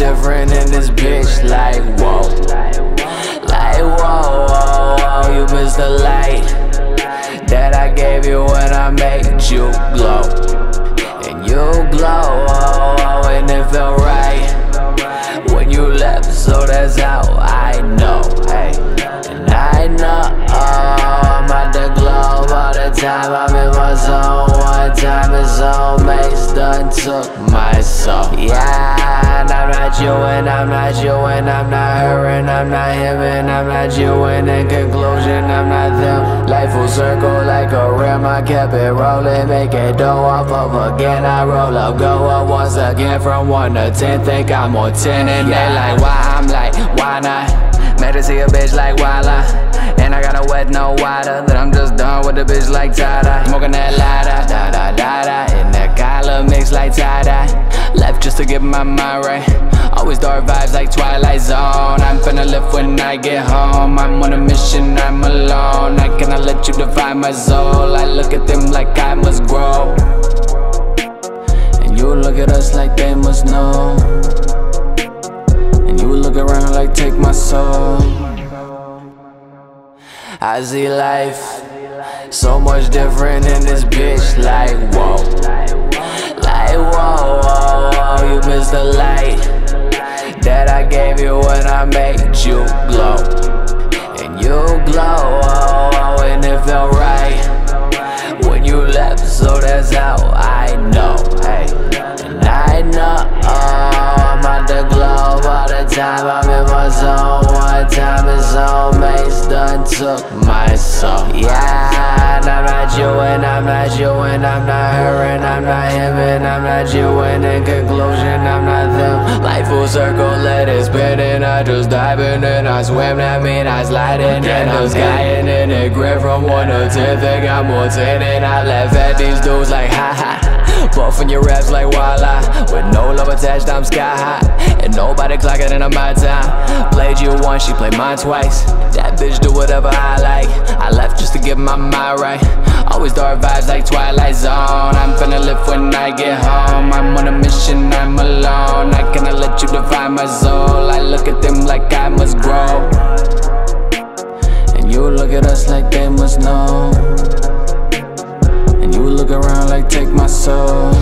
different in this bitch, like whoa. Like whoa, whoa, whoa, you missed the light that I gave you when I made you glow. And you glow, oh, oh, and it felt right when you left, so that's how I know. Hey, and I know oh, I'm at the globe all the time. I'm in my zone. One time, it's all mates done took my soul. Yeah, you, and I'm not you, and I'm not her, and I'm not him, and I'm not you. And in conclusion, I'm not them. Life will circle like a rim. I kept it rolling, make it do off of again. I roll up, go up once again from one to ten. Think I'm on ten, and they like, why? I'm like, why not? Made to see a bitch like Walla. And I got a wet no water That I'm just done with a bitch like Tada Smoking that lighter, da da da da In that collar mix like tie-dye Left just to get my mind right Always dark vibes like Twilight Zone. I'm finna live when I get home. I'm on a mission, I'm alone. I cannot let you define my soul? I look at them like I must grow. And you look at us like they must know. And you look around like take my soul. I see life so much different in this bitch, gave you when I made you glow. And you glow, oh, oh, and it felt right when you left, so that's how I know. Hey, and I know oh, I'm at the globe all the time. I'm in my zone. One time, it's all mates done took my soul. Yeah, and I'm not you, and I'm not you, and I'm not her, and I'm not him, and I'm not you. And in conclusion, I'm not circle, let it spin, and I just dive in and I swim. That mean I slide in. And I'm skying in it. Grit from one to ten, think I'm on ten, and I laugh at these dudes like ha ha. Buffing your raps like Walla. With no love attached, I'm sky high. And nobody clocking in on my time. Played you once, she played mine twice. That bitch do whatever I like. I left just to get my mind right. Always dark vibes like Twilight Zone I'm finna live when like I must grow. And you look at us like they must know. And you look around like take my soul